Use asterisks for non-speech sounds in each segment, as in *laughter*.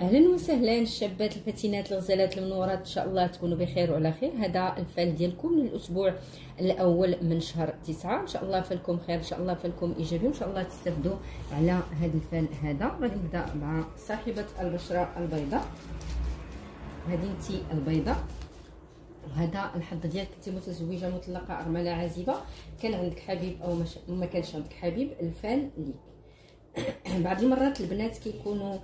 أهلا وسهلا. الشابات الفتينات الغزالات المنورات إن شاء الله تكونوا بخير وعلى خير. هذا الفال ديالكم للأسبوع الأول من شهر تسعة. إن شاء الله فالكم خير إن شاء الله فالكم إيجابي وإن شاء الله تستافدوا على هذا الفال هذا. غادي نبدأ مع صاحبة البشرة البيضاء. انت البيضاء. وهذا الحظ ديالك انت متزوجة مطلقة أرملة عازبة. كان عندك حبيب أو ما كانش عندك حبيب الفال ليك. *clears throat* بعض المرات البنات كيكونوا آه،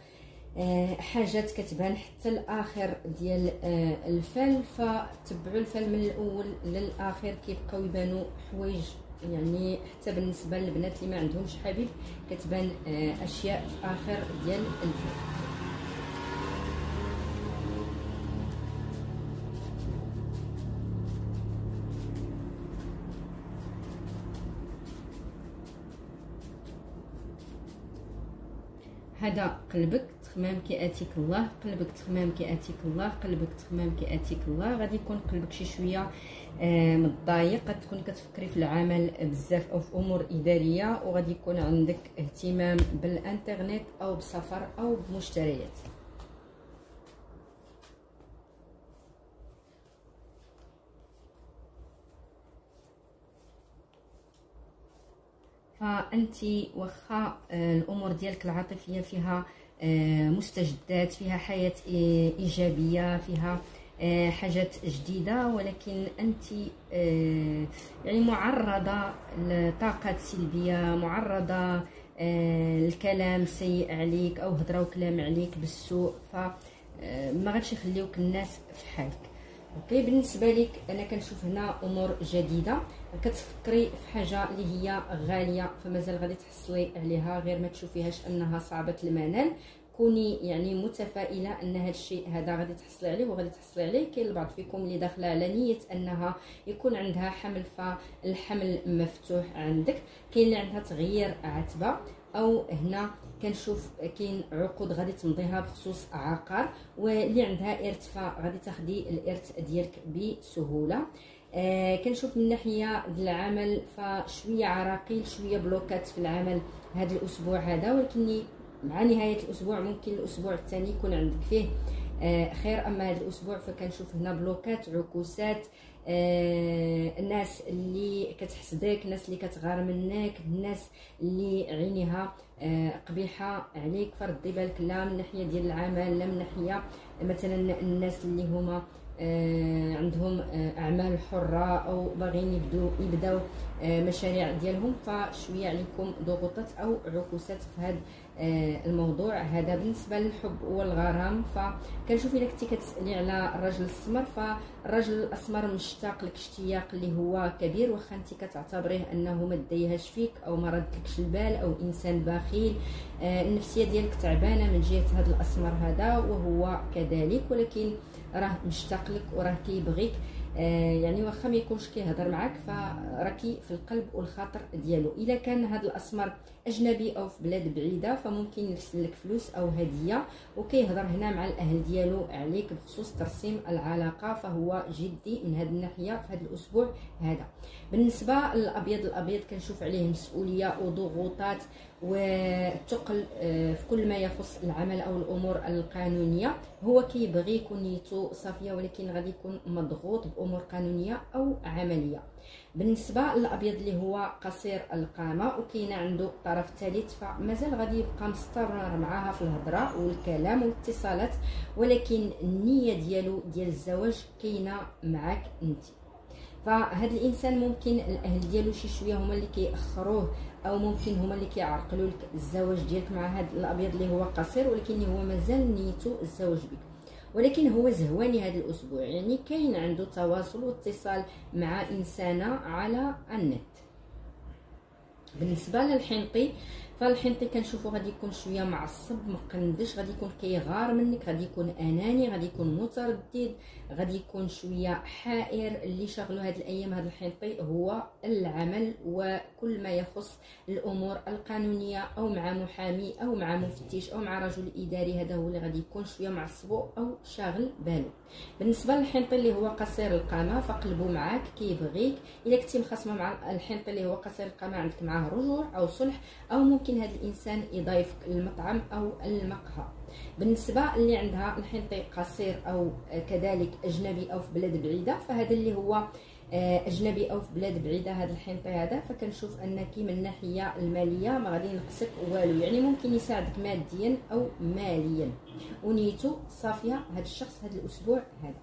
حاجات كتبان حتى الآخر ديال آه، الفال فتبعوا الفال من الأول للآخر كيبقاو يبانوا حوايج يعني حتى بالنسبة للبنات اللي ما عندهمش حبيب كتبان آه، أشياء في آخر ديال الفال هذا قلبك. تخمام كي آتيك الله قلبك تخمام كي آتيك الله قلبك تخمام كي آتيك الله. غادي يكون قلبك شي شوية آه متضايق قد تكوني كتفكري في العمل بزاف أو في أمور إدارية وغادي يكون عندك اهتمام بالإنترنت أو بسفر أو بمشتريات. فانت واخا آه، الأمور ديالك العاطفية فيها آه، مستجدات فيها حياة إيجابية فيها آه، حاجات جديدة ولكن أنت يعني معرضة لطاقات سلبية معرضة الكلام سيء عليك أو هضره وكلام عليك بالسوء فما غاديش يخليوك الناس في حالك. أوكي؟ بالنسبة لك أنا كنشوف هنا أمور جديدة. كتفكري في حاجة اللي هي غالية فمازال غادي تحصلي عليها غير ما تشوفيهاش أنها صعبة المنال. كوني يعني متفائلة أن هذا الشيء هذا غادي تحصلي عليه وغادي تحصلي عليه كاين البعض فيكم اللي داخلة على نية أنها يكون عندها حمل فالحمل مفتوح عندك. كاين اللي عندها تغيير عتبة أو هنا كنشوف كاين عقود غادي تمضيها بخصوص عقار واللي عندها ارث فغادي تاخدي الإرث ديالك بسهولة. آه كنشوف من ناحية العمل فشوية عراقيل شوية بلوكات في العمل هذا الأسبوع هذا ولكن مع نهاية الأسبوع ممكن الأسبوع الثاني يكون عندك فيه. آه خير أما هذا الأسبوع فكنشوف هنا بلوكات عكوسات آه الناس اللي كتحسدك الناس اللي كتغار منك الناس اللي عينيها آه قبيحة عليك فردي بالك لا من ناحية ديال العمل لا من ناحية مثلا الناس اللي هما عندهم آه أعمال حرة أو باغيين يبداو يبداو آه مشاريع ديالهم. فشوية عليكم ضغوطات أو عكوسات في هذا آه، الموضوع. هذا بالنسبة للحب والغرام. فكنشوف إلا كنتي كتسألي على الرجل الأسمر فالرجل الأسمر مشتاق لك اشتياق اللي هو كبير واخا انت كتعتبريه أنه ما دايهاش فيك أو ما ردلكش البال أو إنسان بخيل آه، النفسية ديالك تعبانة من جهة هذا الأسمر هذا وهو كذلك. ولكن راه مشتاق لك وراه كيبغيك. آه، يعني واخا ما يكونش كيهضر معاك فراكي في القلب والخاطر ديالو. إلا كان هذا الاسمر أجنبي أو في بلاد بعيدة فممكن يرسل لك فلوس أو هدية وكيهضر هنا مع الأهل ديالو عليك بخصوص ترسيم العلاقة فهو جدي من هذه الناحية في هذا الأسبوع هذا. بالنسبة للأبيض الأبيض كنشوف عليه مسؤولية وضغوطات وثقل آه، في كل ما يخص العمل أو الأمور القانونية. هو كيبغي يكون نيتو صافية ولكن غادي يكون مضغوط بأمور قانونية أو عملية. بالنسبة للأبيض اللي هو قصير القامة وكاين عنده طرف ثالث فمازال غادي يبقى مستمر معاها في الهضرة والكلام والاتصالات ولكن النية ديالو ديال الزواج كاينة معاك انت. فهاد الإنسان ممكن الأهل ديالو شي شوية هما اللي كيأخروه أو ممكن هما اللي كيعرقلوا لك الزواج ديالك مع هاد الأبيض اللي هو قصير ولكن هو مازال نيته الزواج بك. ولكن هو زهواني هذا الأسبوع يعني كاين عنده تواصل واتصال مع إنسانة على النت. بالنسبة للحنطي فالحنطي كنشوفو غادي يكون شوية معصب مقندش غادي يكون كيغار منك غادي يكون أناني غادي يكون متردد غادي يكون شوية حائر. اللي شغلو هاد الأيام هاد الحنطي هو العمل وكل ما يخص الأمور القانونية أو مع محامي أو مع مفتش أو مع رجل إداري هذا هو اللي غادي يكون شوية معصبو أو شاغل بالو. بالنسبة للحنطي اللي هو قصير القامه فقلبو معاك كيبغيك. إلا كنتي مخاصمة مع الحنطي اللي هو قصير القامه عندك معاه رجوع أو صلح أو ممكن ممكن هذا الإنسان يضيفك المطعم أو المقهى. بالنسبة اللي عندها الحنطي قصير أو كذلك أجنبي أو في بلاد بعيدة فهذا اللي هو آه، أجنبي أو في بلاد بعيدة هذا الحنطي هذا. فكنشوف انك من الناحية المالية ما غادي ينقصك والو. يعني ممكن يساعدك ماديا أو ماليا. ونيته صافية هذا الشخص هذا الأسبوع هذا.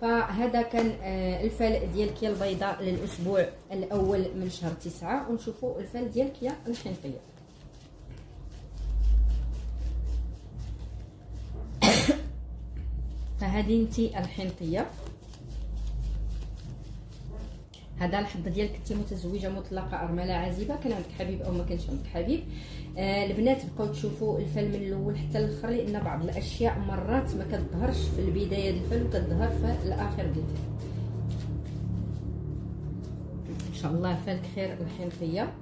فهذا كان آه، الفال ديال كيا البيضاء للأسبوع الأول من شهر تسعة. ونشوفوا الفال ديال كيا الحنطيه فهذه انت الحنطية. هذا الحظ ديالك كنتي متزوجة مطلقة أرملة عازبه كان عندك حبيب أو ما كانش عندك حبيب. آه البنات بقاو تشوفوا الفيلم من الأول حتى الأخر لأن بعض الأشياء مرات ما كتظهرش في البداية ديال الفيلم كتظهر في الآخر ديال إن شاء الله فالك خير الحنطية.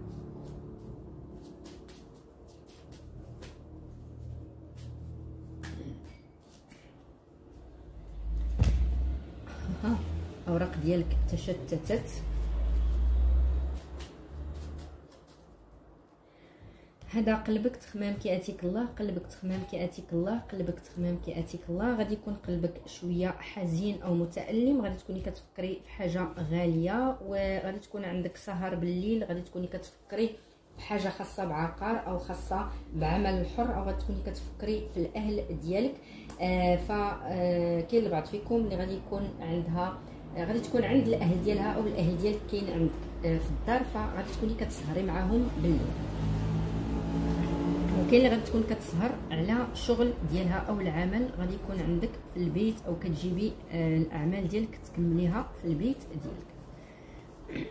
ديالك تشتتت. هذا قلبك تخمام كي أتيك الله قلبك تخمام كي أتيك الله قلبك تخمام كي أتيك الله. غادي يكون قلبك شوية حزين أو متألم. غادي تكوني كتفكري في حاجة غالية وغادي تكون عندك سهر بالليل. غادي تكوني كتفكري بحاجه خاصة بعقار أو خاصة بعمل حر أو غادي تكوني كتفكري في الأهل ديالك. آه فكاين آه البعض فيكم اللي غادي يكون عندها آه، غادي تكون عند الأهل ديالها أو الأهل ديالك كاين عندك آه، في الدار فغادي تكوني كتسهري معاهم بالليل. وكاين اللي غادي تكون كتسهر على شغل ديالها أو العمل غادي يكون عندك في البيت أو كتجيبي آه، الأعمال ديالك تكمليها في البيت ديالك.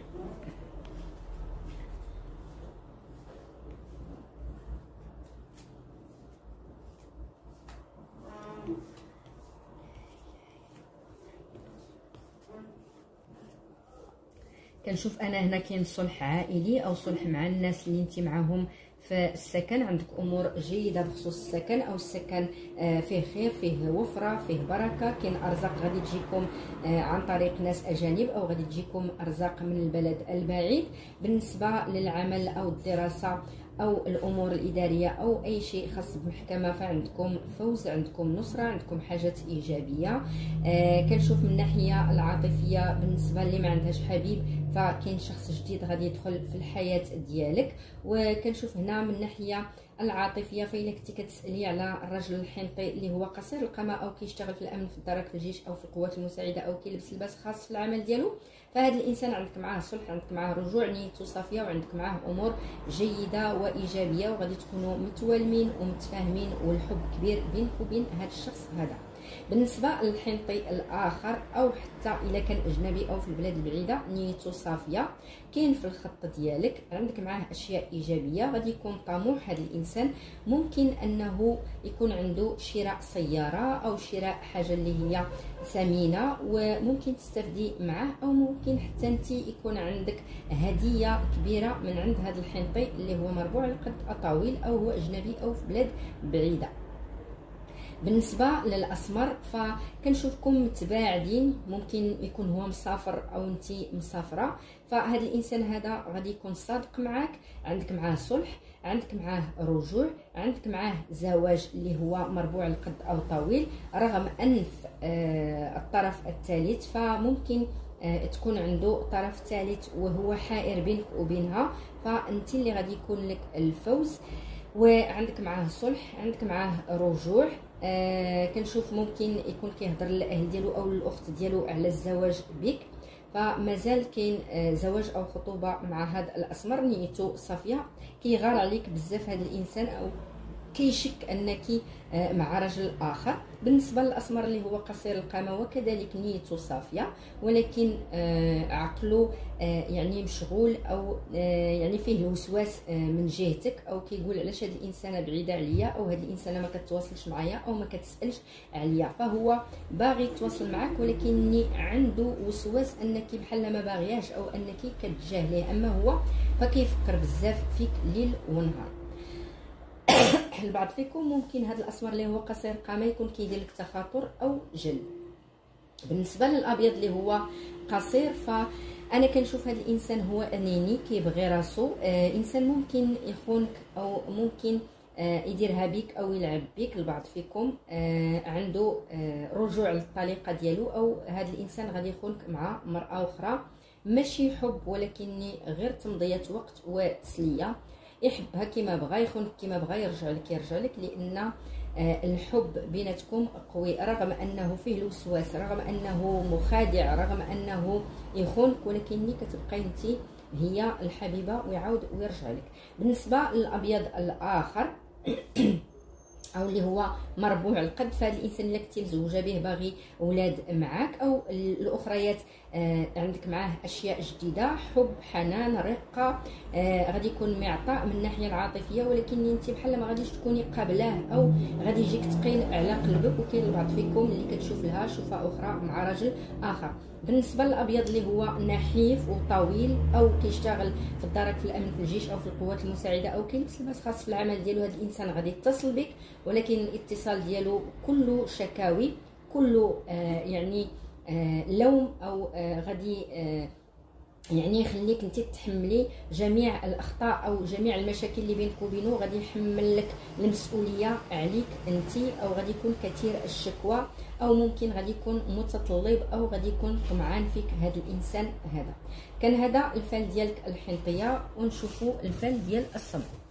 كنشوف أنا هنا كاين صلح عائلي أو صلح مع الناس اللي انت معاهم في السكن. عندك أمور جيدة بخصوص السكن أو السكن آه، فيه خير فيه وفرة فيه بركة. كاين أرزاق غادي تجيكم آه، عن طريق ناس أجانب أو غادي تجيكم أرزاق من البلد البعيد. بالنسبة للعمل أو الدراسة أو الأمور الإدارية أو أي شيء خاص بمحكمه فعندكم فوز عندكم نصرة عندكم حاجات إيجابية. آه كنشوف من الناحيه العاطفية بالنسبة اللي ما عندهاش حبيب فكاين شخص جديد غادي يدخل في الحياة ديالك. وكنشوف هنا من الناحيه العاطفية فإلا كنتي كتسالي على الرجل الحنطي اللي هو قصير القامة أو كيشتغل في الأمن في الدرك في الجيش أو في القوات المساعدة أو كيلبس لباس خاص في العمل ديالو. فهذا الإنسان عندك معاه صلح عندك معاه رجوع نيته صافية وعندك معاه أمور جيدة وإيجابية وغادي تكونوا متوالمين ومتفاهمين والحب كبير بينك وبين هذا الشخص هذا. بالنسبة للحنطي الآخر أو حتى اذا كان أجنبي أو في البلاد البعيدة نيته صافية. كاين في الخط ديالك عندك معاه أشياء إيجابية غادي يكون طموح هذا الإنسان ممكن أنه يكون عنده شراء سيارة أو شراء حاجة اللي هي ثمينة وممكن تستفدي معاه أو ممكن حتى أنت يكون عندك هدية كبيرة من عند هذا الحنطي اللي هو مربوع القد طويل أو هو أجنبي أو في بلاد بعيدة. بالنسبة للأسمر فكنشوفكم متباعدين ممكن يكون هو مسافر أو انت مسافرة. فهذا الإنسان هذا غادي يكون صادق معك عندك معاه صلح عندك معاه رجوع عندك معاه زواج اللي هو مربوع القد أو طويل رغم أنف آه الطرف الثالث. فممكن آه تكون عنده طرف ثالث وهو حائر بينك وبينها. فانت اللي غادي يكون لك الفوز. وعندك معاه صلح عندك معاه رجوع. آه كنشوف ممكن يكون كيهضر للأهل ديالو أو الاخت ديالو على الزواج بك. فمازال كاين آه زواج أو خطوبة مع هذا الأسمر نيته صافية. كيغار عليك بزاف هذا الإنسان أو كيشك أنك آه، مع رجل آخر. بالنسبة للأسمر اللي هو قصير القامة وكذلك نيته صافية ولكن آه، عقله آه، يعني مشغول أو يعني فيه الوسواس من جهتك أو كيقول علاش هذه الإنسانة بعيدة عليا أو هذه الإنسانة ما كتواصلش معايا أو ما كتسألش عليا. فهو باغي يتواصل معك ولكن عنده وسواس أنك بحال ما باغياش أو أنك كتجاهليه. أما هو فكيفكر بزاف فيك ليل ونهار. *coughs* البعض فيكم ممكن هذا الأسمر اللي هو قصير القامه يكون كيدير لك تخاطر أو جل. بالنسبة للأبيض اللي هو قصير ف أنا كنشوف هذا الإنسان هو أناني كيبغي راسو. آه إنسان ممكن يخونك أو ممكن آه يديرها بك أو يلعب بك البعض فيكم. آه عنده آه رجوع للطليقه ديالو أو هذا الإنسان غادي يخونك مع مرأة أخرى. ماشي حب ولكن غير تمضية وقت وتسلية. يحبها كما بغى يخونك كما بغى يرجع لك يرجع لك لأن آه، الحب بيناتكم قوي رغم أنه فيه الوسواس رغم أنه مخادع رغم أنه يخونك ولكن كتبقاي أنت هي الحبيبة ويعاود ويرجع لك. بالنسبة للأبيض الآخر *clears throat* أو اللي هو مربوع القد فهاد الإنسان اللي كنتي مزوجه به باغي أولاد معاك أو الأخريات عندك معاه أشياء جديدة حب حنان رقة آه غادي يكون معطاء من الناحية العاطفية ولكن انت بحال ما غاديش تكوني قابلاه أو غادي يجيك ثقيل على قلبك وكاين البعض فيكم اللي كتشوف لها شوفة أخرى مع رجل آخر. بالنسبة للأبيض اللي هو نحيف وطويل أو كيشتغل في الدرك في الأمن في الجيش أو في القوات المساعدة أو كيلبس لباس خاص في العمل ديالو هذا الإنسان غادي يتصل بك ولكن الاتصال ديالو كله شكاوي كله آه يعني آه لوم أو آه غادي آه يعني يخليك أنت تحملي جميع الأخطاء أو جميع المشاكل اللي بينك وبينه. غادي يحمل لك المسؤولية عليك أنت أو غادي يكون كثير الشكوى أو ممكن غادي يكون متطلب أو غادي يكون طمعان فيك هذا الإنسان هذا. كان هذا الفال ديالك الحنطية ونشوفوا الفال ديال الصبر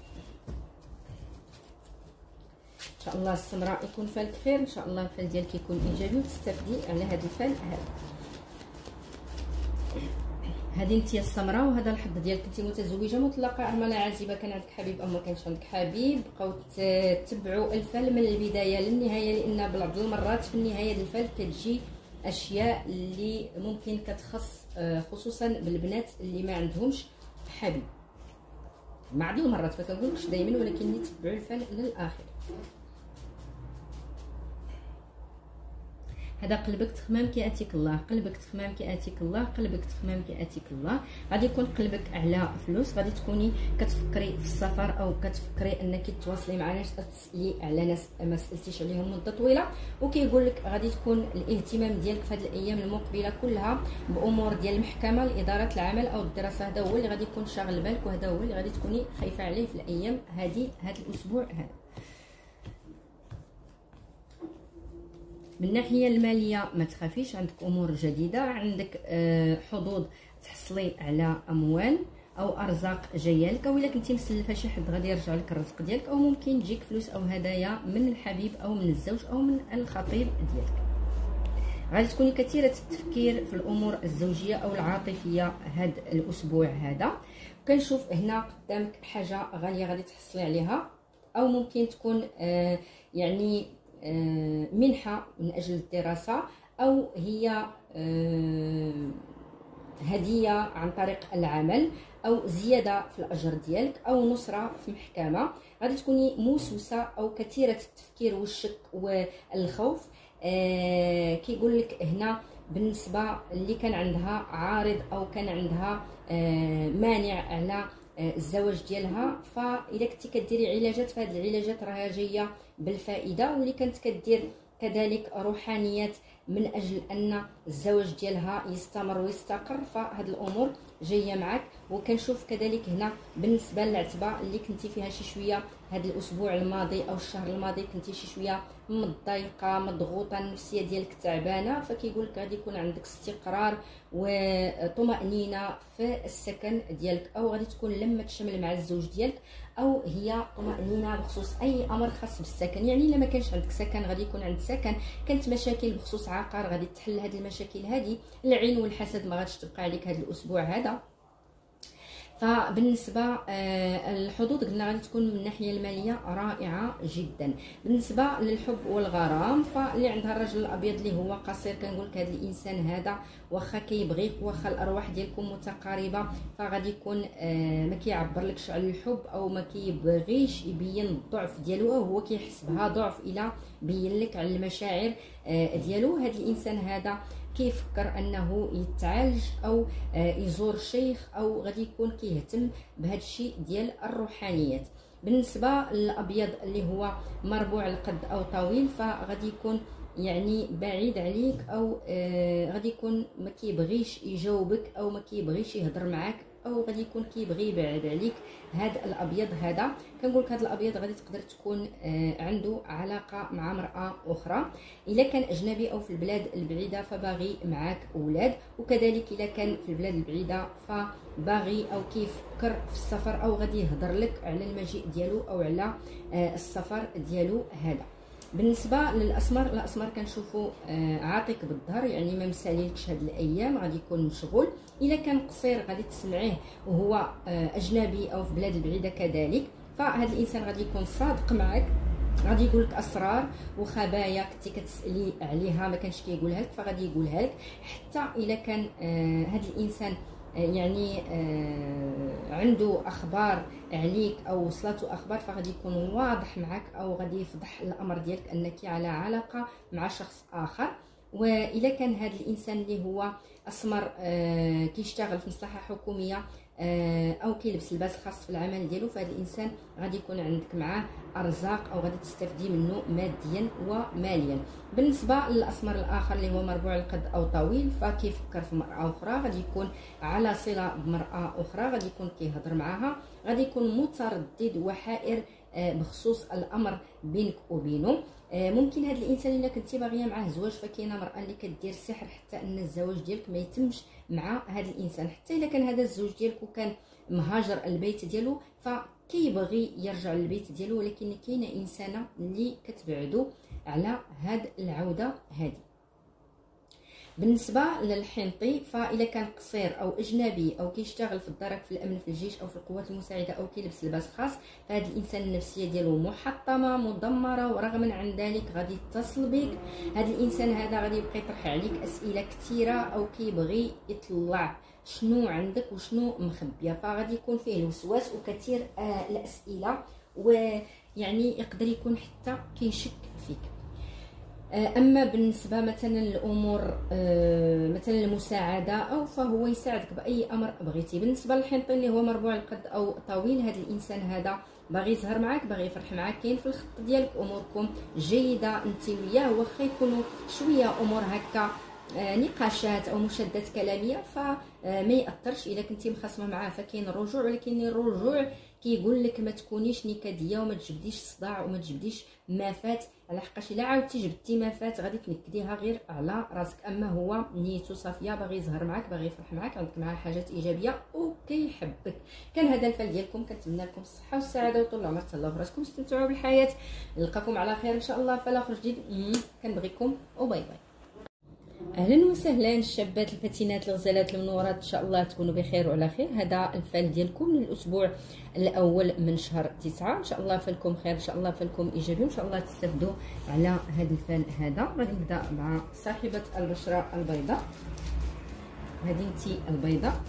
شاء الله السمراء يكون فالك خير إن شاء الله الفال ديالك يكون إيجابي وتستافدي على هذا الفال. هذا هذه أنت السمراء وهذا الحظ ديالك أنت متزوجة مطلقة. ارمله عازبه كان عندك حبيب أو ما كانش عندك حبيب. بقاو تتبعوا الفال من البداية للنهاية لأن بعض المرات في النهاية الفال كتجي أشياء اللي ممكن كتخص آه، خصوصا بالبنات اللي ما عندهمش حبيب. بعض المرات ما كنقولكش دائما ولكن تبعوا الفال للآخر. هذا قلبك تخمام كياتيك الله قلبك تخمام كياتيك الله قلبك تخمام كياتيك الله. غادي يكون قلبك على فلوس غادي تكوني كتفكري في السفر أو كتفكري أنك تواصلي مع ناس تسألي على ناس ما سألتيش عليهم مدة طويلة. وكيقول لك غادي تكون الاهتمام ديالك في هذه الأيام المقبلة كلها بأمور ديال المحكمه لإدارة العمل أو الدراسة. هذا هو اللي غادي يكون شاغل بالك وهذا هو اللي غادي تكوني خايفة عليه في الأيام هذه هذا الأسبوع هذا. من الناحيه المالية ما تخافيش عندك أمور جديدة عندك آه، حظوظ تحصلي على أموال أو أرزاق جاية لك أو إلا كنتي مسلفة شي حد غادي يرجع لك الرزق ديالك أو ممكن تجيك فلوس أو هدايا من الحبيب أو من الزوج أو من الخطيب ديالك. غادي تكوني كثيرة التفكير في الأمور الزوجية أو العاطفية هذا الأسبوع هذا. كنشوف هنا قدامك حاجة غالية غادي تحصلي عليها أو ممكن تكون آه يعني آه، منحة من أجل الدراسة أو هي آه، هدية عن طريق العمل أو زيادة في الأجر ديالك أو نصرة في محكمة غادي تكوني موسوسة أو كثيرة التفكير والشك والخوف. آه كيقول لك هنا بالنسبة اللي كان عندها عارض أو كان عندها مانع على الزواج ديالها فاذا كنتي كديري علاجات فهاد العلاجات راها جاية بالفائدة واللي كانت كدير كذلك روحانيات من أجل أن الزواج ديالها يستمر ويستقر فهاد الأمور جاية معك وكنشوف كذلك هنا بالنسبة للعتبة اللي كنتي فيها شي شوية هذا الأسبوع الماضي أو الشهر الماضي كنتي شي شوية مضايقه مضغوطة النفسية ديالك تعبانة فكيقول لك غادي يكون عندك استقرار وطمأنينة في السكن ديالك أو غادي تكون لمه شمل مع الزوج ديالك أو هي طمأنينة بخصوص أي أمر خاص بالسكن. يعني الا ما كانش عندك سكن غادي يكون عندك سكن. كانت مشاكل بخصوص عقار غادي تحل هذه المشاكل هذه العين والحسد ما غاديش تبقى عليك هذا الأسبوع هذا. فبالنسبة آه، الحظوظ قلنا غادي تكون من الناحية المالية رائعة جدا. بالنسبة للحب والغرام فاللي عندها الرجل الأبيض اللي هو قصير كنقول لك هذا الإنسان هذا واخا كيبغيك واخا الأرواح ديالكم متقاربة فغادي يكون آه، ما كيعبر لكش على الحب أو ما كيبغيش يبين الضعف ديالو هو كيحس بها ضعف إلى بين لك على المشاعر آه، ديالو. هذا الإنسان هذا كيفكر أنه يتعالج أو آه، يزور شيخ أو غادي يكون كيهتم بهذا الشيء ديال الروحانيات. بالنسبة للأبيض اللي هو مربوع القد أو طويل فغادي يكون يعني بعيد عليك أو آه غادي يكون ما كيبغيش يجاوبك أو ما كيبغيش يهضر معاك أو غادي يكون كيبغي يبعد عليك. هذا الأبيض هذا كنقول لك هذا الأبيض غادي تقدر تكون آه عنده علاقة مع امرأة أخرى. إلا كان أجنبي أو في البلاد البعيدة فباغي معاك أولاد وكذلك إلا كان في البلاد البعيدة فباغي أو كيفكر في السفر أو غادي يهضر لك على المجيء ديالو أو على آه السفر ديالو هذا. بالنسبة للأسمر الأسمر كنشوفوا آه عاطيك بالظهر يعني ما مساليكش هاد الأيام غادي يكون مشغول. إلا كان قصير غادي تسمعيه وهو آه أجنبي أو في بلاد بعيدة كذلك. فهاد الإنسان غادي يكون صادق معك غادي يقول لك أسرار وخبايا كنتي كتسألي عليها ما كانش كيقولها لك فغادي يقولها لك. حتى إلا كان آه هاد الإنسان يعني آه، عنده أخبار عليك أو وصلته أخبار فغادي يكون واضح معك أو غادي يفضح الأمر ديالك أنك على علاقة مع شخص آخر. واذا كان هذا الإنسان اللي هو أسمر آه، كيشتغل في مصلحة حكومية آه، أو كيلبس اللباس الخاص في العمل ديالو فهاد الإنسان غادي يكون عندك معاه أرزاق أو غادي تستفدي منه ماديا وماليا. بالنسبة للاسمر الآخر اللي هو مربوع القد أو طويل فكيفكر في مرأة أخرى غادي يكون على صلة بمرأة أخرى غادي يكون كيهضر معاها غادي يكون متردد وحائر آه، بخصوص الأمر بينك وبينه. آه، ممكن هذا الإنسان إلا كنتي باغية معاه زواج فكاينة مرأة اللي كدير السحر حتى أن الزواج ديالك ما يتمش مع هذا الإنسان. حتى إلا كان هذا الزوج ديالك كان مهاجر البيت ديالو فكيبغي يرجع للبيت ديالو ولكن كاينة إنسانة اللي كتبعدو على هاد العودة هذه بالنسبة للحنطي فإذا كان قصير أو أجنبي أو كيشتغل في الدرك في الأمن في الجيش أو في القوات المساعدة أو كيلبس لباس خاص فهاد الإنسان النفسية ديالو محطمة مدمرة ورغم عن ذلك غادي يتصل بك. هاد الإنسان هذا غادي يبقى يطرح عليك أسئلة كثيرة أو كيبغي يطلع شنو عندك وشنو مخبية. فغادي يكون فيه الوسواس وكثير آه الأسئلة ويعني يقدر يكون حتى كيشك فيك. أما بالنسبة مثلا الأمور آه، مثلا المساعده أو فهو يساعدك بأي أمر بغيتي. بالنسبة للحنطي اللي هو مربوع القد أو طويل هذا الإنسان هذا باغي يزهر معاك باغي يفرح معاك. كاين في الخط ديالك أموركم جيدة انت وياه واخا يكونوا شوية أمور هكا آه، نقاشات أو مشادات كلامية فما يأثرش اذا كنتي مخاصمة معاه. فكاين الرجوع ولكن الرجوع كيقول لك ما تكونيش نكدية وما تجبديش صداع وما تجبديش ما فات على حقاش إلا عاودتي جبدتي ما فات غادي تنكديها غير على راسك. أما هو نيته صافية باغي يزهر معاك باغي يفرح معاك عندك معاه حاجات إيجابية وكيحبك. كان هذا الفال ديالكم كنتمنى لكم الصحة والسعادة وطول العمر. تهلاو في راسكم استمتعوا بالحياة. نلقاكم على خير إن شاء الله في الآخر جديد. كنبغيكم. وباي باي. أهلا وسهلا. الشابات الفتينات الغزالات المنورات إن شاء الله تكونوا بخير وعلى خير. هذا الفال ديالكم للأسبوع الأول من شهر تسعة. إن شاء الله فالكم خير إن شاء الله فالكم إيجابي وان شاء الله تستفدوا على هذا الفال هذا. غادي نبدأ مع صاحبة البشرة البيضاء. انت البيضاء.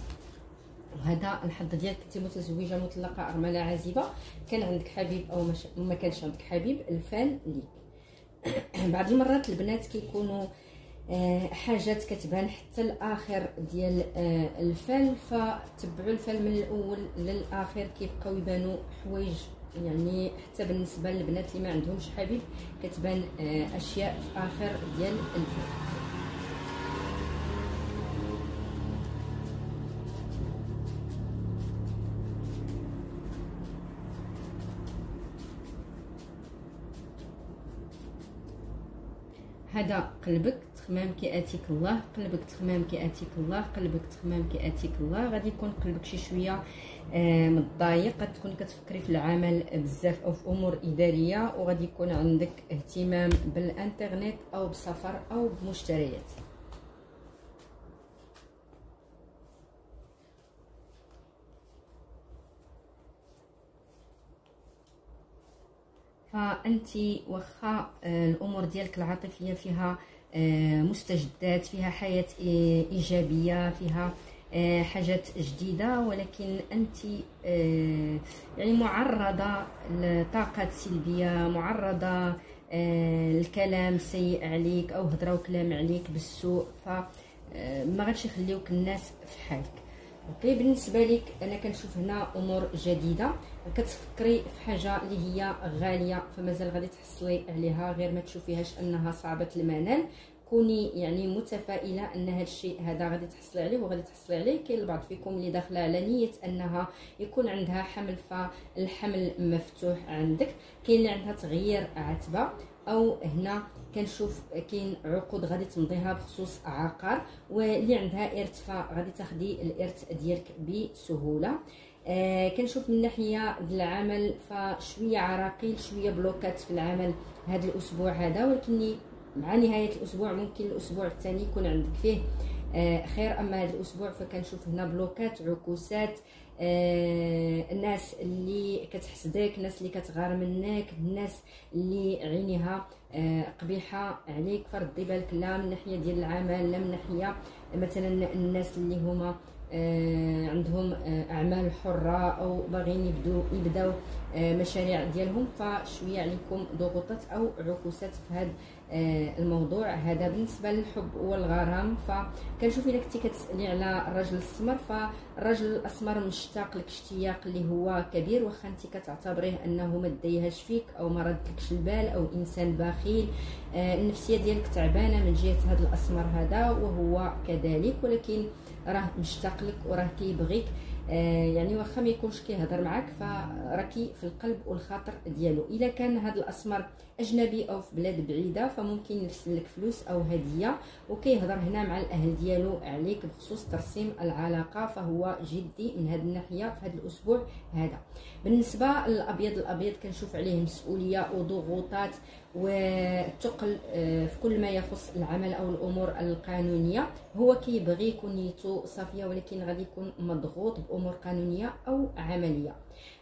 وهذا الحظ ديالك كنتي متزوجة مطلقة أرملة عازبة. كان عندك حبيب أو ما كانش عندك حبيب الفال ليك. *clears throat* بعض المرات البنات كيكونوا آه، حاجات كتبان حتى الآخر ديال آه، الفال فتبعوا الفال من الأول للآخر كيبقاو يبانوا حوايج يعني حتى بالنسبة للبنات اللي ما عندهمش حبيب كتبان آه، أشياء في اخر ديال الفال هذا قلبك. تخمام كي آتيك الله قلبك تخمام كي آتيك الله قلبك تخمام كي آتيك الله. غادي يكون قلبك شي شوية آه متضايق قد تكون كتفكري في العمل بزاف أو في أمور إدارية وغادي يكون عندك اهتمام بالإنترنت أو بسفر أو بمشتريات. فانت واخا آه، الأمور ديالك العاطفية فيها مستجدات فيها حياة إيجابية فيها آه، حاجات جديدة ولكن انت يعني معرضة لطاقات سلبية معرضة الكلام سيء عليك أو هضره وكلام عليك بالسوء فما غاديش يخليوك الناس في حالك. أوكي بالنسبة لك أنا كنشوف هنا أمور جديدة كتفكري في حاجة اللي هي غالية فمازال غادي تحصلي عليها غير ما تشوفيهاش أنها صعبة المنال. كوني يعني متفائلة أن هذا الشيء هذا غادي تحصلي عليه وغادي تحصلي عليه. كاين البعض فيكم اللي داخلة على نية أنها يكون عندها حمل فالحمل مفتوح عندك. كاين اللي عندها تغيير عتبة أو هنا كنشوف كاين عقود غادي تمضيها بخصوص عقار واللي عندها ارث فغادي تاخدي الإرث ديالك بسهولة. آه كنشوف من ناحية العمل فشوية عراقيل شوية بلوكات في العمل هذا الأسبوع هذا ولكن مع نهاية الأسبوع ممكن الأسبوع الثاني يكون عندك فيه آه خير. أما هذا الأسبوع فكنشوف هنا بلوكات عكوسات آه الناس اللي كتحسدك الناس اللي كتغار منك الناس اللي عينيها قبيحة عليك فردي بالك لا من ناحية ديال العمل لا من ناحية مثلا الناس اللي هما آه عندهم آه أعمال حرة أو باغيين يبداو يبداو آه مشاريع ديالهم فشوية عليكم ضغوطات أو عكوسات في هذا آه، الموضوع هذا بالنسبة للحب والغرام. فكنشوف إلا كنتي كتسألي على الرجل الأسمر فالرجل الأسمر مشتاق لك اشتياق اللي هو كبير واخا انت كتعتبريه أنه ما ديهاش فيك أو ما ردلكش البال أو إنسان بخيل. آه، النفسية ديالك تعبانة من جهة هذا الأسمر هذا وهو كذلك ولكن راه مشتاق لك وراه كيبغيك. آه، يعني واخا ما يكونش كيهضر معاك فراكي في القلب والخاطر ديالو. إلا كان هذا الأسمر أجنبي أو في بلاد بعيدة فممكن يرسل لك فلوس أو هدية وكيهضر هنا مع الأهل ديالو عليك بخصوص ترسيم العلاقة فهو جدي من هذه الناحية في هذا الأسبوع هذا. بالنسبة للأبيض الأبيض كنشوف عليه مسؤولية وضغوطات وثقل آه، في كل ما يخص العمل أو الأمور القانونية. هو كيبغي يكون نيتو صافية ولكن غادي يكون مضغوط بأمور قانونية أو عملية.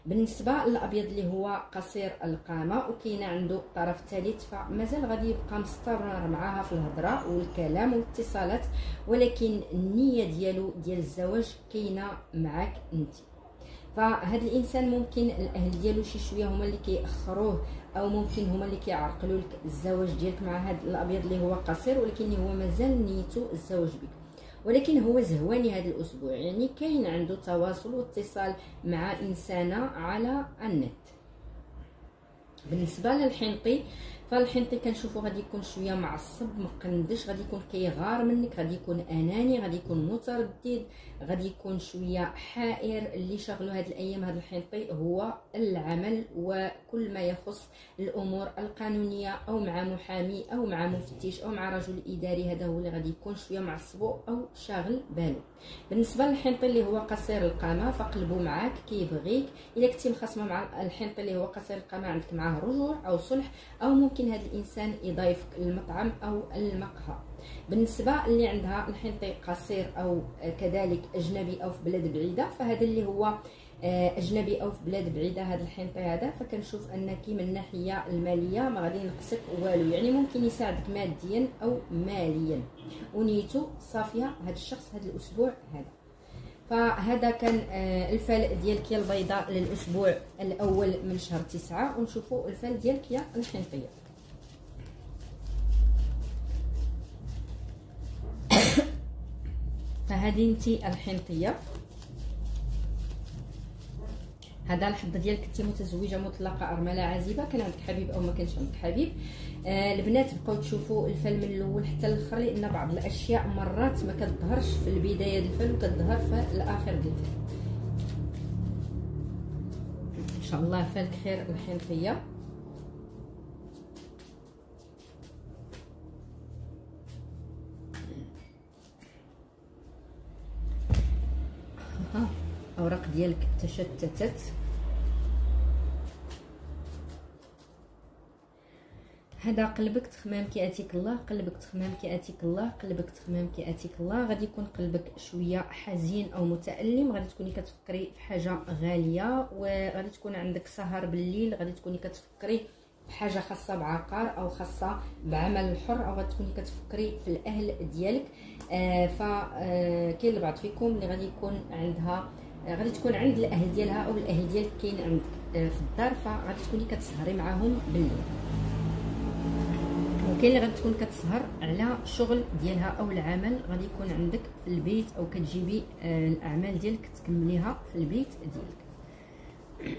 بالنسبة للأبيض اللي هو قصير القامة وكاين عنده طرف ثالث فمازال غادي يبقى مستمر معاها في الهضرة والكلام والاتصالات ولكن النية ديالو ديال الزواج كاينة معاك أنت. فهاد الإنسان ممكن الأهل ديالو شي شوية هما اللي كيأخروه أو ممكن هما اللي كيعرقلوا لك الزواج ديالك مع هاد الأبيض اللي هو قصير ولكن هو مازال نيته الزواج بك. ولكن هو زهواني هذا الأسبوع يعني كاين عنده تواصل واتصال مع إنسانة على النت. بالنسبة للحنطي فالحنطي كنشوفو غادي يكون شوية معصب مقندش غادي يكون كيغار منك غادي يكون أناني غادي يكون متردد غادي يكون شوية حائر. اللي شغلو هاد الأيام هاد الحنطي هو العمل وكل ما يخص الأمور القانونية أو مع محامي أو مع مفتش أو مع رجل إداري هذا هو اللي غادي يكون شوية معصبو أو شاغل بالو. بالنسبة للحنطي اللي هو قصير القامة فقلبو معاك كيبغيك إلا كنتي مخاصمه مع الحنطي اللي هو قصير القامة عندك معاه رجوع أو صلح أو ممكن هذا الإنسان يضيفك المطعم أو المقهى. بالنسبة اللي عندها الحنطي قصير أو كذلك أجنبي أو في بلاد بعيدة فهذا اللي هو آه، أجنبي أو في بلاد بعيدة هذا الحنطي هذا. فكنشوف انك من الناحية المالية ما غادي ينقصك والو. يعني ممكن يساعدك ماديا أو ماليا. ونيته صافية هذا الشخص هذا الأسبوع هذا. فهذا كان آه، الفال ديالك يا البيضاء للأسبوع الأول من شهر تسعة. ونشوفوا الفال ديالك يا الحنطيه فهذه انت الحنطية. هذا الحظ ديالك كنتي متزوجة مطلقة أرملة عازبه كان عندك حبيب أو ما كانش عندك حبيب. آه البنات بقاو تشوفوا الفيلم من الأول حتى الآخر لأن بعض الأشياء مرات ما كتظهرش في البداية ديال الفيلم وكتظهر في الآخر ديال الفيلم. إن شاء الله فالك خير الحنطية. ديالك تشتتت. هذا قلبك تخمام كياتيك الله قلبك تخمام كياتيك الله قلبك تخمام كياتيك الله. غادي يكون قلبك شوية حزين أو متألم. غادي تكوني كتفكري في حاجة غالية وغادي تكون عندك سهر بالليل. غادي تكوني كتفكري بحاجه خاصة بعقار أو خاصة بعمل الحر أو غادي تكوني كتفكري في الأهل ديالك. آه فكاين آه البعض فيكم اللي غادي يكون عندها آه، غادي تكون عند الأهل ديالها أو الأهل ديالك كاين عندك آه، في الدار فغادي تكوني كتسهري معاهم بالليل. كاين اللي غادي تكون كتسهر على شغل ديالها أو العمل غادي يكون عندك في البيت أو كتجيبي آه، الأعمال ديالك تكمليها في البيت ديالك.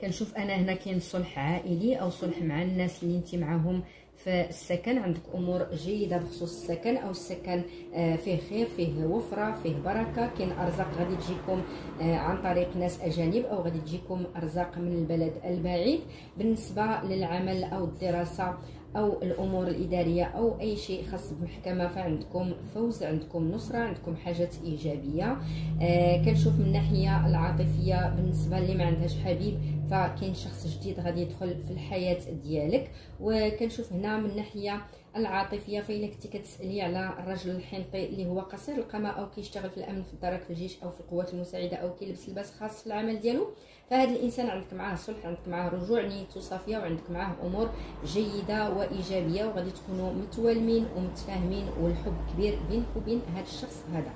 كنشوف أنا هنا كاين صلح عائلي أو صلح مع الناس اللي انت معاهم في السكن. عندك أمور جيدة بخصوص السكن أو السكن آه، فيه خير فيه وفرة فيه بركة. كاين أرزاق غادي تجيكم آه، عن طريق ناس أجانب أو غادي تجيكم أرزاق من البلد البعيد. بالنسبة للعمل أو الدراسة أو الأمور الإدارية أو أي شيء خاص بالمحكمة فعندكم فوز عندكم نصرة عندكم حاجات إيجابية. آه كنشوف من الناحيه العاطفية بالنسبة اللي ما عندهاش حبيب فكاين شخص جديد غادي يدخل في الحياة ديالك. وكنشوف هنا من الناحيه العاطفية. فإلا كنتي كتسالي على الرجل الحنطي اللي هو قصير القامه أو كيشتغل في الأمن في الدرك في الجيش أو في القوات المساعدة أو كيلبس لباس خاص في العمل ديالو. فهذا الإنسان عندك معاه صلح عندك معاه رجوع نيته صافيه وعندك معاه أمور جيدة وإيجابية وغادي تكونوا متوالمين ومتفاهمين والحب كبير بينك وبين هذا الشخص هذا.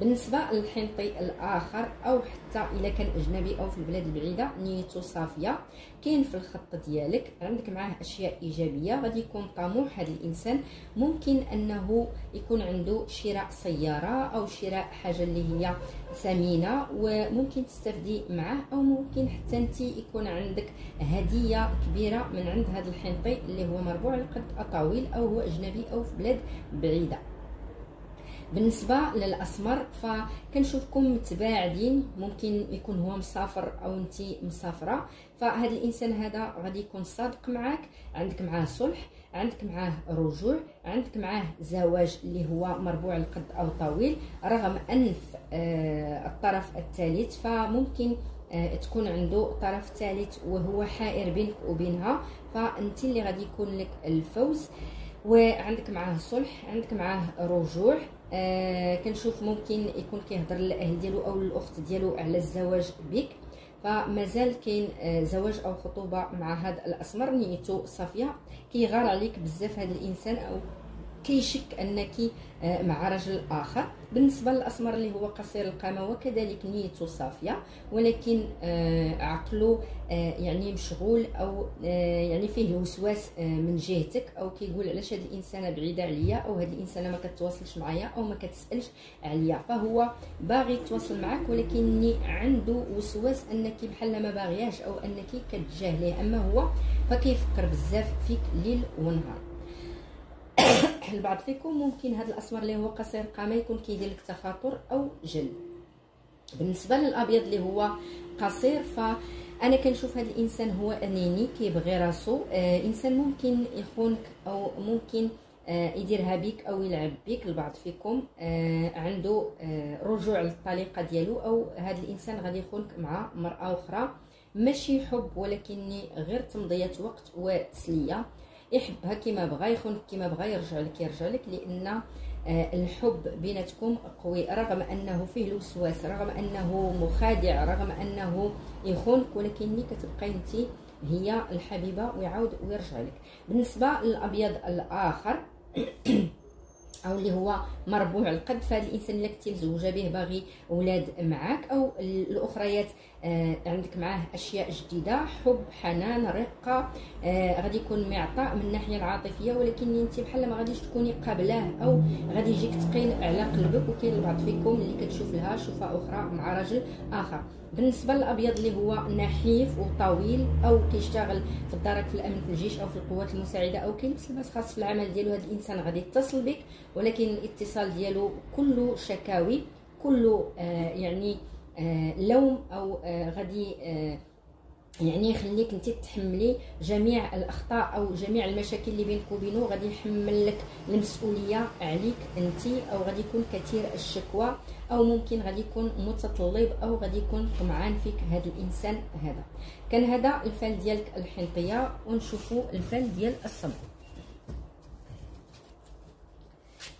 بالنسبة للحنطي الآخر أو حتى اذا كان أجنبي أو في البلاد البعيدة نيته صافية. كاين في الخط ديالك عندك معاه أشياء إيجابية غادي يكون طموح هذا الإنسان ممكن أنه يكون عنده شراء سيارة أو شراء حاجة اللي هي ثمينة وممكن تستفدي معاه أو ممكن حتى أنت يكون عندك هدية كبيرة من عند هذا الحنطي اللي هو مربوع القد طويل أو هو أجنبي أو في بلاد بعيدة. بالنسبة للأسمر فكنشوفكم متباعدين ممكن يكون هو مسافر أو أنت مسافرة. فهذا الإنسان هذا غادي يكون صادق معك عندك معاه صلح عندك معاه رجوع عندك معاه زواج اللي هو مربوع القد أو طويل رغم أنف آه الطرف الثالث. فممكن آه تكون عنده طرف ثالث وهو حائر بينك وبينها. فأنت اللي غادي يكون لك الفوز. وعندك معاه صلح عندك معاه رجوع. آه كنشوف ممكن يكون كيهضر للأهل ديالو أو الاخت ديالو على الزواج بك. فمازال كاين آه زواج أو خطوبة مع هذا الأسمر نيته صافية. كيغار عليك بزاف هذا الإنسان أو كيشك أنك آه، مع رجل آخر. بالنسبة للأسمر اللي هو قصير القامة وكذلك نيته صافية ولكن آه، عقله آه، يعني مشغول أو يعني فيه الوسواس من جهتك أو كيقول علاش هذه الإنسانة بعيدة عليا أو هذه الإنسانة ما كتواصلش معايا أو ما كتسألش عليا. فهو باغي يتواصل معك ولكن عنده وسواس أنك بحال ما باغياش أو أنك كتجاهليه. أما هو فكيفكر بزاف فيك ليل ونهار. *coughs* البعض فيكم. ممكن هذا الأسمر اللي هو قصير قامه يكون كيدير لك تخاطر أو جل. بالنسبة للأبيض اللي هو قصير فأنا كنشوف هذا الإنسان هو اناني كيبغي راسو. آه إنسان ممكن يخونك أو ممكن آه يديرها بك أو يلعب بك البعض فيكم. آه عنده آه رجوع للطليقه ديالو أو هذا الإنسان غادي يخونك مع مرأة أخرى. ماشي حب ولكن غير تمضية وقت وتسلية. يحبها كما بغى يخونك كما بغى يرجع لك يرجع لك لأن آه، الحب بيناتكم قوي رغم أنه فيه الوسواس رغم أنه مخادع رغم أنه يخونك ولكن كتبقى أنت هي الحبيبة ويعاود ويرجع لك. بالنسبة للأبيض الآخر *clears throat* أو اللي هو مربوع القد فهاد الإنسان اللي كنتي مزوجة به باغي أولاد معاك أو الأخريات عندك معاه أشياء جديدة حب حنان رقة آه غادي يكون معطاء من الناحية العاطفية ولكن انت بحال ما غاديش تكوني قابلاه أو غادي يجيك ثقيل على قلبك وكاين البعض فيكم اللي كتشوف لها شوفة أخرى مع رجل آخر. بالنسبة للأبيض اللي هو نحيف وطويل أو كيشتغل في الدرك في الأمن في الجيش أو في القوات المساعدة أو كيلبس لباس خاص في العمل ديالو هذا الإنسان غادي يتصل بك ولكن الاتصال ديالو كله شكاوي كله آه يعني آه لوم أو آه غادي آه يعني يخليك أنت تحملي جميع الأخطاء أو جميع المشاكل اللي بينك وبينه. غادي يحمل لك المسؤولية عليك أنت أو غادي يكون كثير الشكوى أو ممكن غادي يكون متطلب أو غادي يكون طمعان فيك هذا الإنسان هذا. كان هذا الفال ديالك الحنطية. ونشوفوا الفال ديال السمراء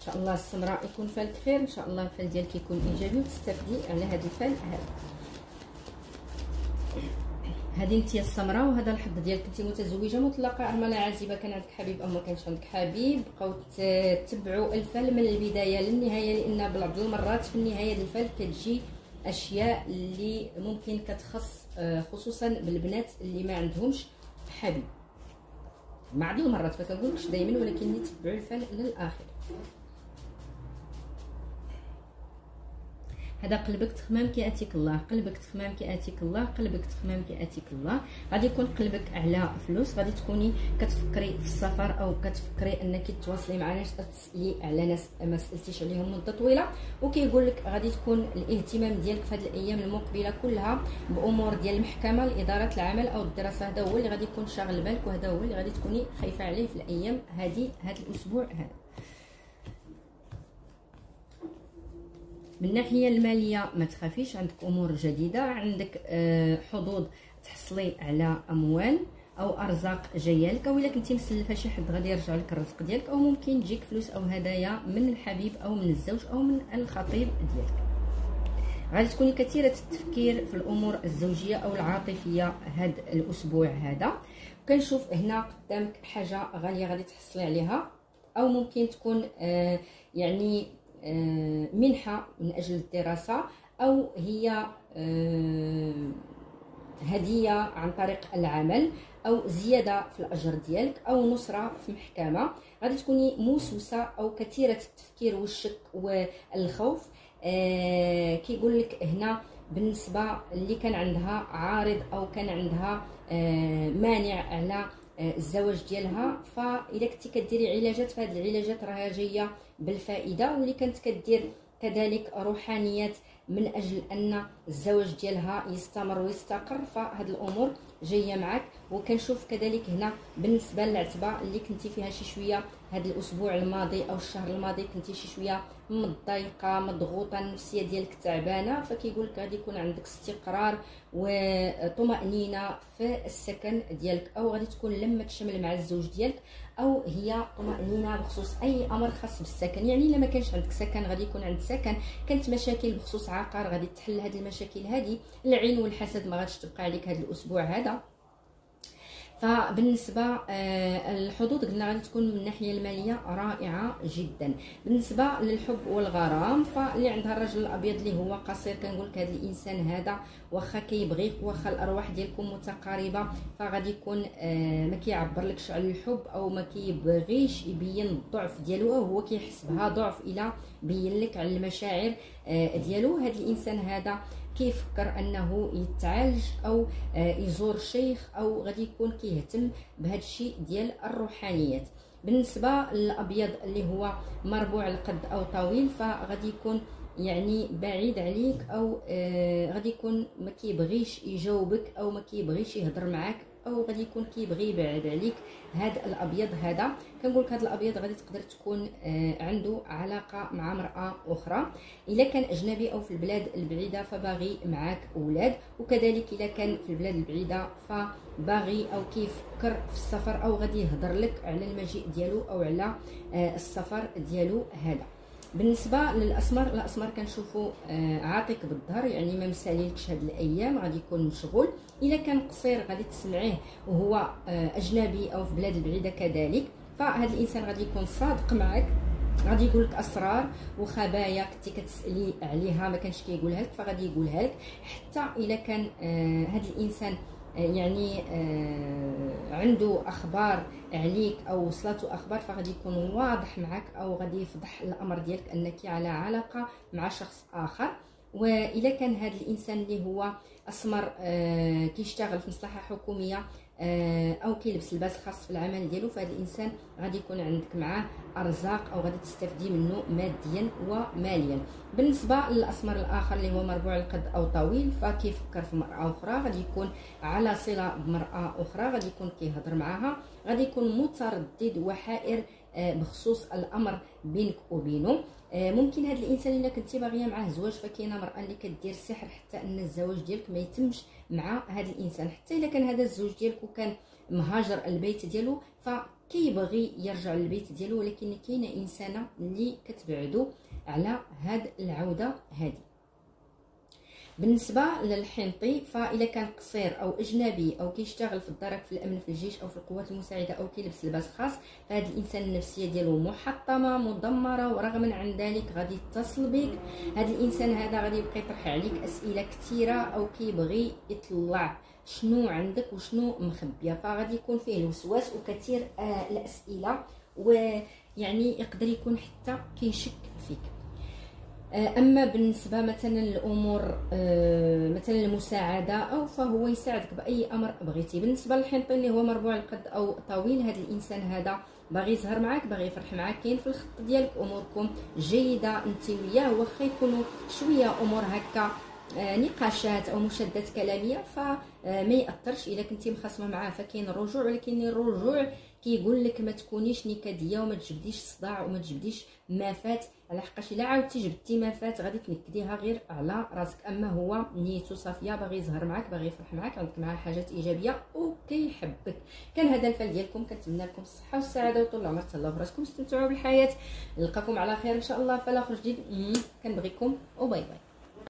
شاء الله السمراء يكون فالك خير إن شاء الله الفال ديالك يكون إيجابي وتستافدي على هذا الفال هذا. هذه أنت السمراء وهذا الحظ ديالك أنت متزوجة مطلقة. أرملة عازبة كان عندك حبيب أو ما كانش عندك حبيب. بقاو تتبعوا الفيلم من البداية للنهاية لأن بعض المرات في النهاية ديال الفيلم كتجي أشياء اللي ممكن كتخص آه، خصوصا بالبنات اللي ما عندهمش حبيب. بعض المرات ما كنقولكش دائما ولكن تبعوا الفيلم للآخر. هذا قلبك تخمام كياتيك الله. قلبك تخمام كياتيك الله. قلبك تخمام كياتيك الله. غادي يكون قلبك على فلوس. غادي تكوني كتفكري في السفر أو كتفكري أنك تواصلي مع ناس تسألي على ناس ما سألتيش عليهم مده طويلة. وكيقول لك غادي تكون الاهتمام ديالك في هذه الأيام المقبلة كلها بأمور ديال المحكمة لاداره العمل أو الدراسة. هذا هو اللي غادي يكون شاغل بالك وهذا هو اللي غادي تكوني خايفة عليه في الأيام هذه هذا الأسبوع هذا. من الناحيه المالية ما تخافيش عندك أمور جديدة عندك آه، حظوظ تحصلي على أموال أو أرزاق جاية لك أو إلا كنتي مسلفة شي حد غادي يرجع لك الرزق ديالك أو ممكن تجيك فلوس أو هدايا من الحبيب أو من الزوج أو من الخطيب ديالك. غادي تكوني كثيرة التفكير في الأمور الزوجية أو العاطفية هذا الأسبوع هذا. كنشوف هنا قدامك حاجة غالية غادي تحصلي عليها أو ممكن تكون آه يعني منحة من أجل الدراسة أو هي آه، هدية عن طريق العمل أو زيادة في الأجر ديالك أو نصرة في محكمة غادي تكوني موسوسة أو كثيرة التفكير والشك والخوف. آه كيقول لك هنا بالنسبة اللي كان عندها عارض أو كان عندها آه مانع على آه، الزواج ديالها فاذا كنتي كديري علاجات فهاد العلاجات راها جاية بالفائدة واللي كانت كدير كذلك روحانيات من أجل أن الزواج ديالها يستمر ويستقر فهاد الأمور جاية معك وكنشوف كذلك هنا بالنسبة للعتبة اللي كنتي فيها شي شوية هاد الأسبوع الماضي أو الشهر الماضي كنتي شي شوية مضايقه مضغوطة النفسية ديالك تعبانة فكيقول لك غادي يكون عندك استقرار وطمأنينة في السكن ديالك. أو غادي تكون لما تشمل مع الزوج ديالك أو هي طمأنينة بخصوص أي أمر خاص بالسكن. يعني إلا ما كانش عندك سكن غادي يكون عندك سكن. كانت مشاكل بخصوص عقار غادي تحل هذه المشاكل هذه. العين والحسد ما غاديش تبقى عليك هذا الأسبوع هذا. فبالنسبة آه، الحظوظ قلنا غادي تكون من الناحية المالية رائعة جدا. بالنسبة للحب والغرام فاللي عندها الرجل الأبيض اللي هو قصير كنقول لك هذا الإنسان هذا واخا كيبغيك واخا الأرواح ديالكم متقاربة فغادي يكون آه، ما كيعبر لكش على الحب أو ما كيبغيش يبين الضعف ديالو هو كيحسبها ضعف إلى بين لك على المشاعر آه، ديالو. هذا الإنسان هذا كيفكر أنه يتعالج أو آه، يزور شيخ أو غادي يكون كيهتم بهذا الشيء ديال الروحانيات. بالنسبة للأبيض اللي هو مربوع القد أو طويل فغادي يكون يعني بعيد عليك أو آه غادي يكون ما كيبغيش يجاوبك أو ما كيبغيش يهضر معاك أو غادي يكون كيبغي يبعد عليك. هذا الأبيض هذا كنقول لك هذا الأبيض غادي تقدر تكون آه عنده علاقة مع امرأة أخرى. إلا كان أجنبي أو في البلاد البعيدة فباغي معاك أولاد وكذلك إلا كان في البلاد البعيدة فباغي أو كيفكر في السفر أو غادي يهضر لك على المجيء ديالو أو على آه السفر ديالو هذا. بالنسبة للأسمر الأسمر كنشوفوا آه عاطيك بالظهر يعني ما مساليلكش هاد الأيام غادي يكون مشغول. إلا كان قصير غادي تسمعيه وهو آه أجنبي أو في بلاد بعيدة كذلك فهاد الإنسان غادي يكون صادق معك غادي يقول لك أسرار وخبايا كنتي كتسألي عليها ما كانش كيقولها لك فغادي يقولها لك. حتى إلا كان آه هاد الإنسان يعني آه، عنده أخبار عليك أو وصلته أخبار فغادي يكون واضح معك أو غادي يفضح الأمر ديالك أنك على علاقة مع شخص آخر. واذا كان هذا الإنسان اللي هو أسمر آه، كيشتغل في مصلحة حكومية آه، أو كيلبس لباس خاص في العمل ديالو فهاد الإنسان غادي يكون عندك معاه أرزاق أو غادي تستفدي منه ماديا وماليا. بالنسبة للأسمر الآخر اللي هو مربوع القد أو طويل فكيفكر في مرأة أخرى غادي يكون على صلة بمرأة أخرى غادي يكون كيهضر معاها غادي يكون متردد وحائر بخصوص الأمر بينك وبينه. آه، ممكن هذا الإنسان إلا كنتي باغيه معاه زواج فكاينة مرأة اللي كدير السحر حتى أن الزواج ديالك ما يتمش مع هذا الإنسان. حتى إلا كان هذا الزوج ديالك وكان مهاجر البيت ديالو فكيبغي يرجع للبيت ديالو ولكن كاينة إنسانة اللي كتبعدو على هاد العودة هذه بالنسبة للحنطي فإذا كان قصير أو أجنبي أو كيشتغل في الدرك في الأمن في الجيش أو في القوات المساعدة أو كيلبس لباس خاص فهاد الإنسان النفسية ديالو محطمة مدمرة ورغما عن ذلك غادي يتصل بك. هاد الإنسان هذا غادي يبقى يطرح عليك أسئلة كثيرة أو كيبغي يطلع شنو عندك وشنو مخبية. فغادي يكون فيه الوسواس وكثير آه الأسئلة ويعني يقدر يكون حتى كيشك فيك. أما بالنسبة مثلا الأمور آه، مثلا المساعده أو فهو يساعدك بأي أمر بغيتي. بالنسبة للحنطي اللي هو مربوع القد أو طويل هذا الإنسان هذا باغي يزهر معاك باغي يفرح معاك. كاين في الخط ديالك أموركم جيدة انت وياه واخا يكونوا شوية أمور هكا آه، نقاشات أو مشادات كلامية فما يأثرش إلا كنتي مخاصمة معاه. فكاين الرجوع ولكن الرجوع كيقول لك ما تكونيش نكديه وما تجبديش صداع وما تجبديش ما فات على حقاش إلا عاودتي جبدتي ما فات غادي تنكديها غير على راسك. أما هو نيته صافية باغي يزهر معاك باغي يفرح معاك عندك معاه حاجات إيجابية وكيحبك. كان هذا الفال ديالكم كنتمنى لكم الصحة والسعادة وطول العمر. تهلاو براسكم استمتعوا بالحياة. نلقاكم على خير إن شاء الله في الآخر جديد. كنبغيكم وباي باي.